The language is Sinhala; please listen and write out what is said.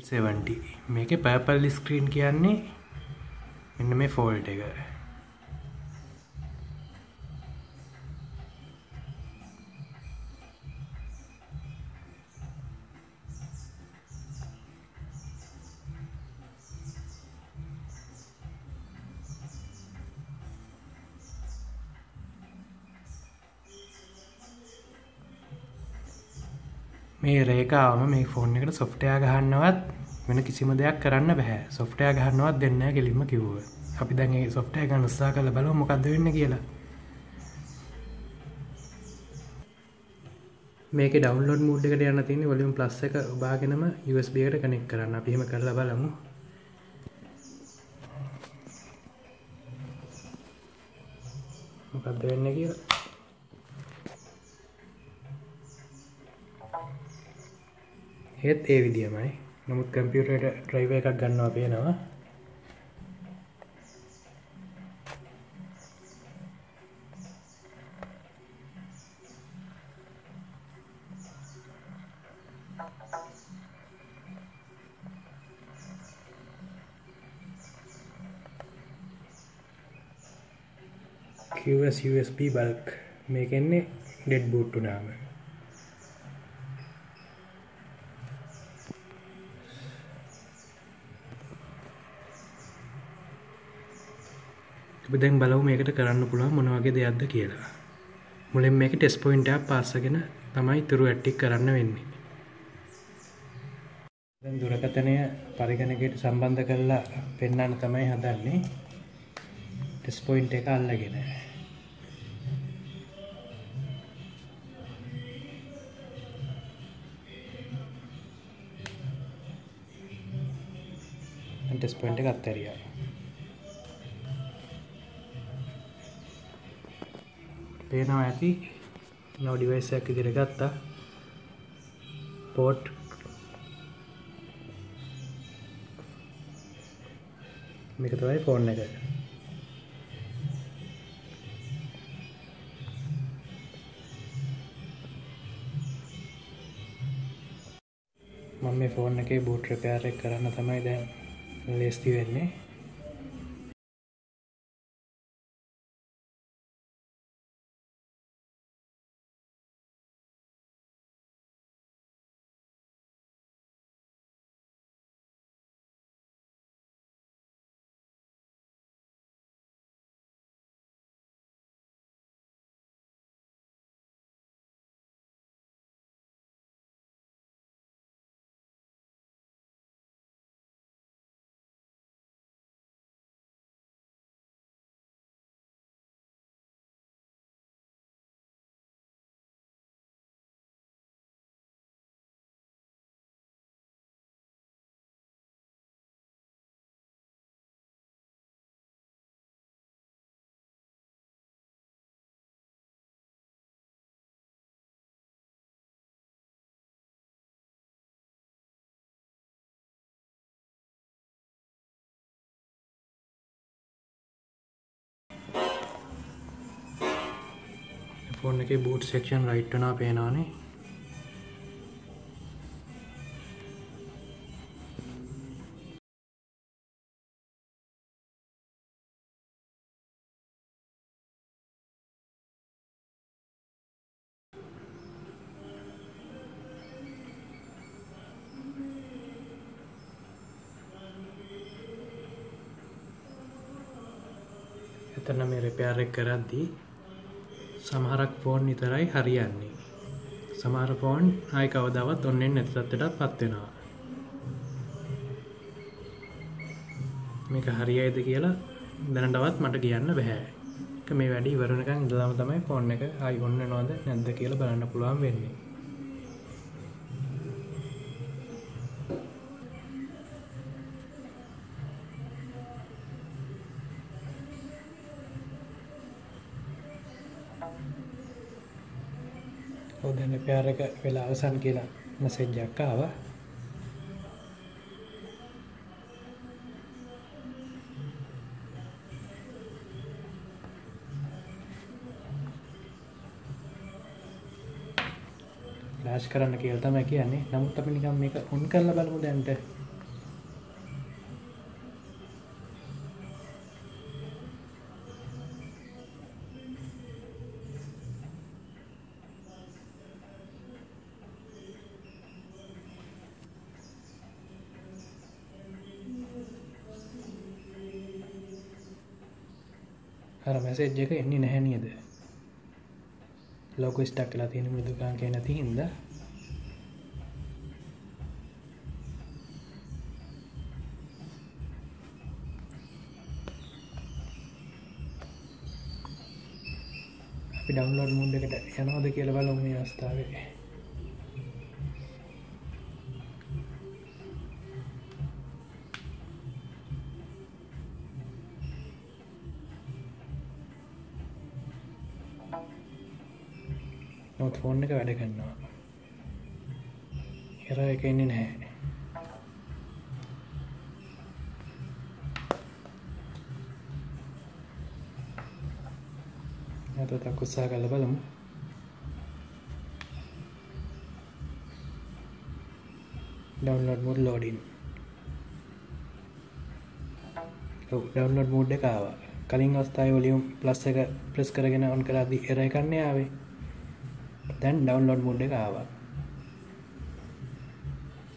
70 මේකේ පර්පල් ස්ක්‍රීන් කියන්නේ මෙන්න මේ ෆෝල්ට් එක. මේ රේකාවම මේ ෆෝන් එකට සොෆ්ටයා ගහන්නවත් වෙන කිසිම දෙයක් කරන්න බැහැ. සොෆ්ටයා ගහන්නවත් දෙන්න කෙලින්ම කිව්ව අපි දැන්ගේ සොෆ්ටය ගන්න උත්සා කළ බලව මොකක්ද වෙන්න කියලා. මේක ඩවන්ලෝඩ් මූඩ් එකට යන්න තියෙන වොලියුම් ප්ලස් එක ඔබාගෙනම USB එකට කනෙක්ට් කරන්න. අපි එහෙම කරලා බලමු. මොකක්ද වෙන්නේ කියලා? ඒත් ඒ විදිහමයි නමුත් කම්පියුටරට ඩ්‍රයිව එකක් ගන්නවා පේනවා. QS USB බල්ක් මේකෙන්නේ ඩෙඩ් බූට්ටු නාම දැන් බලමු මේකට කරන්න පුළුවන් මොන වගේ දෙයක්ද කියලා. මුලින් මේක ටෙස්ට් පොයින්ට් එකක් පාස්සගෙන තමයි ඉතුරු ඇට්ටික් කරන්න වෙන්නේ. දැන් දුරකථනය පරිගණකයට සම්බන්ධ කරලා පෙන්වන්න තමයි හදන්නේ. ටෙස්ට් පොයින්ට් එක අල්ලගෙන. ටෙස්ට් පොයින්ට් එක අත්හැරියා. පේනවා ඇති. නව ඩිවයිස් එකක් විදිහට ගත්තා. පෝට් මේක තමයි ෆෝන් එක. මම මේ ෆෝන් එකේ බූට් රිපෙයාර් එක කරන්න තමයි දැන් ලේස්ති වෙන්නේ. ෆෝන් එකේ බූට් සෙක්ෂන් රයිට් වෙනවා පේනවානේ. එතන මේ රිපෙයාර් එක කරද්දී සමහරක් ෆෝන් විතරයි හරියන්නේ. සමහර ෆෝන් ආයි කවදාවත් ඔන්නේ නැති තත්ත්වයටත් පත් වෙනවා. මේක හරියයිද කියලා දැනටවත් මට කියන්න බෑ. ඒක මේ වැඩි ඉවර වෙනකන් ඉඳලාම තමයි ෆෝන් එක ආයි ඔන්න වෙනවද නැද්ද කියලා බලන්න පුළුවන් වෙන්නේ. ඔව් දැන් රිපෙයාර් එක වෙලා අවසන් කියලා මැසේජ් එකක් ආවා. ෆ්ලෑෂ් කරන්න කියලා තමයි කියන්නේ. නමුත් අපි නිකන් මේක ඔන් කරලා බලමු දැන්ට. හර මැසේජ් එක එන්නේ නැහැ නේද? ලොකු ස්ටක් කලා තියෙන මෘදුකාංකය නැති හින්දා අපි ඩවන්ලෝඩ් මුන්ඩ එකට යනවාද කියල බලමු මේ අවස්ථාවේ. නොත් ෆෝන් එක වැඩ කරන්නවා එර එක එන්නේ නැහැ. නැතතක් උත්සා කල බලමු. Download mode loading download mode එකකාව කලින් අවස්ථායි වලියුම් ප්ලස් එක ප්‍රෙස් කරගෙන ඔන් කරදී එර එකන්නේ ආවේ. දැන් ඩවන්ලෝඩ් මුඩ් එක ආවා.